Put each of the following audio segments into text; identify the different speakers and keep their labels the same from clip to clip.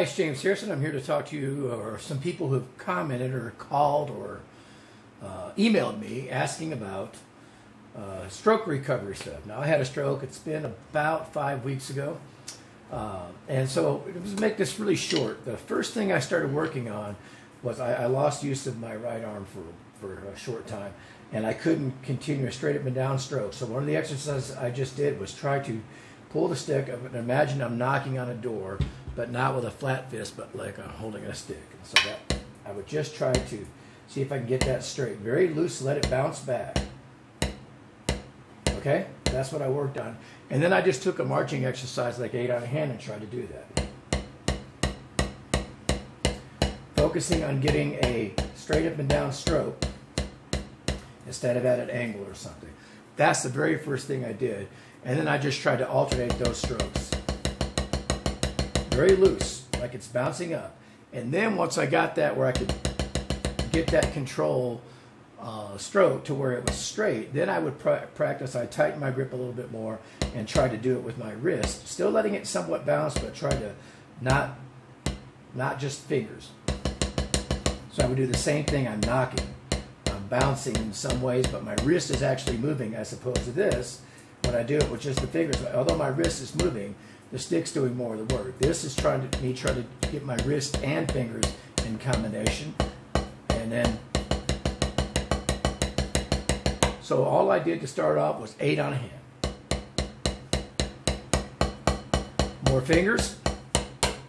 Speaker 1: Hi, it's James Harrison. I'm here to talk to you or some people who have commented or called or uh, emailed me asking about uh, stroke recovery stuff. Now, I had a stroke. It's been about five weeks ago. Uh, and so, to make this really short, the first thing I started working on was I, I lost use of my right arm for, for a short time. And I couldn't continue a straight up and down stroke. So, one of the exercises I just did was try to pull the stick and imagine I'm knocking on a door but not with a flat fist, but like I'm holding a stick. And so that I would just try to see if I can get that straight. Very loose, let it bounce back. Okay? That's what I worked on. And then I just took a marching exercise like eight on a hand and tried to do that. Focusing on getting a straight up and down stroke instead of at an angle or something. That's the very first thing I did. And then I just tried to alternate those strokes very loose, like it's bouncing up. And then once I got that where I could get that control uh, stroke to where it was straight, then I would pra- practice. I tighten my grip a little bit more and try to do it with my wrist, still letting it somewhat bounce, but try to not not just fingers. So I would do the same thing. I'm knocking, I'm bouncing in some ways, but my wrist is actually moving as opposed to this. When I do it with just the fingers, although my wrist is moving, the stick's doing more of the work. This is trying to me try to get my wrist and fingers in combination, and then. So all I did to start off was eight on a hand. More fingers,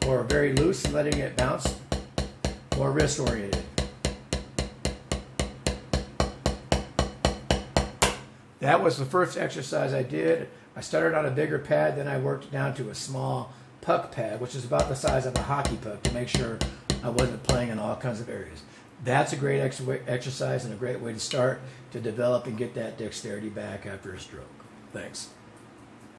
Speaker 1: or very loose letting it bounce, more wrist oriented. That was the first exercise I did. I started on a bigger pad, then I worked down to a small puck pad, which is about the size of a hockey puck, to make sure I wasn't playing in all kinds of areas. That's a great ex- exercise and a great way to start to develop and get that dexterity back after a stroke. Thanks.